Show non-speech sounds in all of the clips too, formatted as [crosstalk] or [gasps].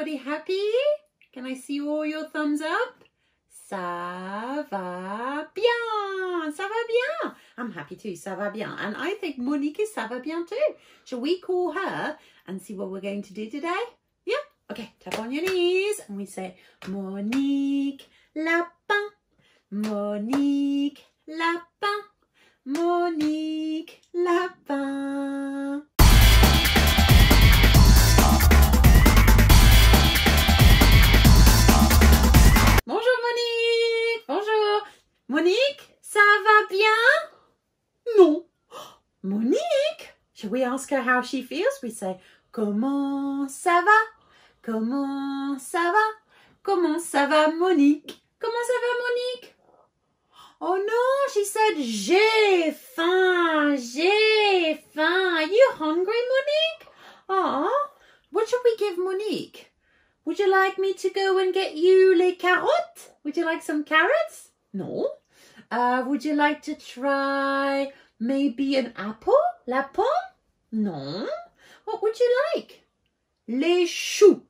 everybody happy? Can I see all your thumbs up? Ça va bien. Ça va bien. I'm happy too. Ça va bien. And I think Monique is ça va bien too. Shall we call her and see what we're going to do today? Yeah? Okay, tap on your knees and we say Monique Lapin. Monique we ask her how she feels? We say, comment ça va? Comment ça va? Comment ça va Monique? Comment ça va Monique? Oh no, she said, j'ai faim, j'ai faim. Are you hungry Monique? Oh, what should we give Monique? Would you like me to go and get you les carottes? Would you like some carrots? No. Uh, would you like to try maybe an apple? La pomme? No. What would you like? Les choux.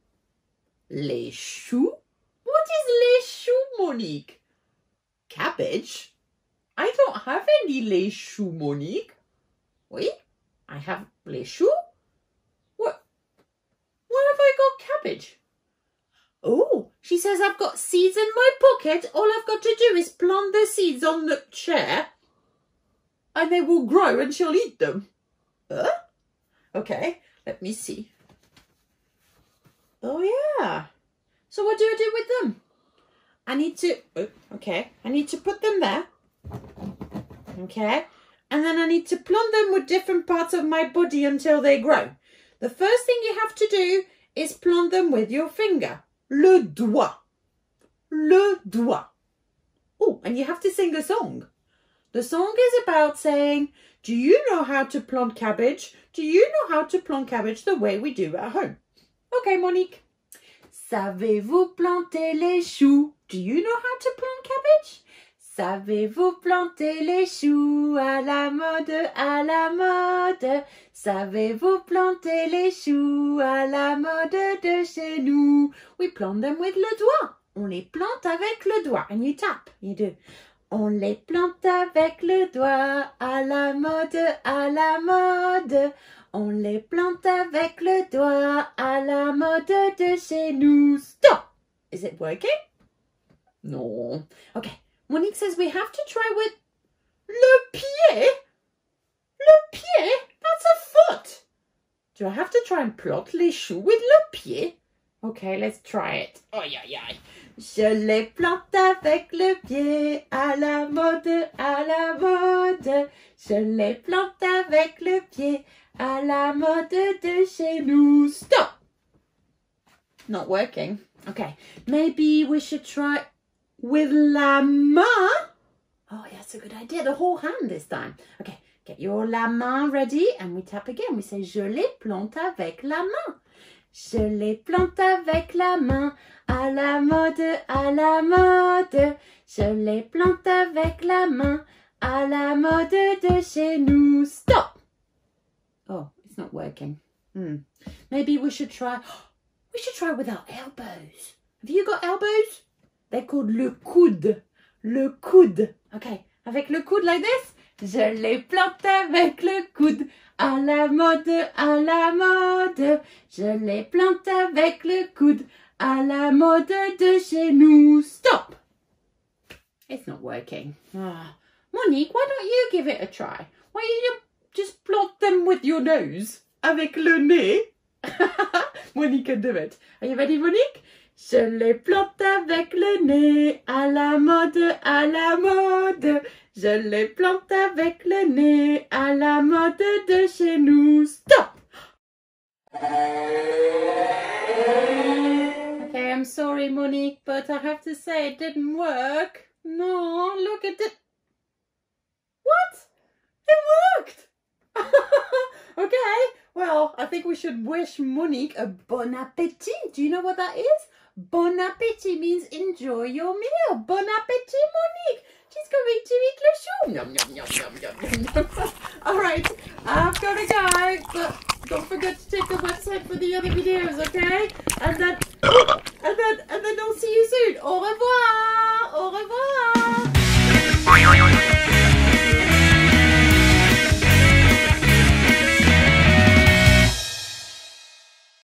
Les choux? What is les choux, Monique? Cabbage? I don't have any les choux, Monique. Oui, I have les choux. What? Where have I got cabbage? Oh, she says I've got seeds in my pocket. All I've got to do is plant the seeds on the chair and they will grow and she'll eat them. Huh? Okay, let me see. Oh, yeah. So what do I do with them? I need to, oh, okay, I need to put them there. Okay, and then I need to plant them with different parts of my body until they grow. The first thing you have to do is plant them with your finger. Le doigt. Le doigt. Oh, and you have to sing a song. The song is about saying, do you know how to plant cabbage? Do you know how to plant cabbage the way we do at home? Okay, Monique. Savez-vous planter les choux? Do you know how to plant cabbage? Savez-vous planter les choux? À la mode, à la mode? Savez-vous planter les choux? À la mode de chez nous? We plant them with le doigt. On les plante avec le doigt. And you tap. You do. On les plante avec le doigt à la mode, à la mode. On les plante avec le doigt à la mode de chez nous. Stop! Is it working? No. Okay. Monique says we have to try with le pied. Le pied? That's a foot. Do I have to try and plot les choux with le pied? Okay, let's try it. Oh, yeah, yeah. Je les plante avec le pied à la mode, à la mode. Je les plante avec le pied à la mode de chez nous. Stop! Not working. Okay, maybe we should try with la main. Oh, that's a good idea. The whole hand this time. Okay, get your la main ready and we tap again. We say je les plante avec la main. Je les plante avec la main, à la mode, à la mode. Je les plante avec la main, à la mode de chez nous. Stop! Oh, it's not working. Hmm. Maybe we should try, [gasps] we should try with our elbows. Have you got elbows? They're called le coude. Le coude. Okay, avec le coude like this? Je les plante avec le coude, à la mode, à la mode. Je les plante avec le coude, à la mode de chez nous. Stop! It's not working. Ah. Monique, why don't you give it a try? Why don't you just plot them with your nose? Avec le nez? [laughs] Monique can do it. Are you ready, Monique? Je les plante avec le nez, à la mode, à la mode. Je les plante avec le nez, à la mode de chez nous. Stop! Okay, I'm sorry, Monique, but I have to say it didn't work. No, look it. What? It worked! [laughs] okay, well, I think we should wish Monique a bon appetit. Do you know what that is? Bon appétit means enjoy your meal. Bon appétit, Monique. She's going to eat le chou. Nom, nom, nom, nom, nom, nom. [laughs] All right, I've got to go. But don't forget to check the website for the other videos, okay? And then, [coughs] and then, and then I'll see you soon. Au revoir. Au revoir.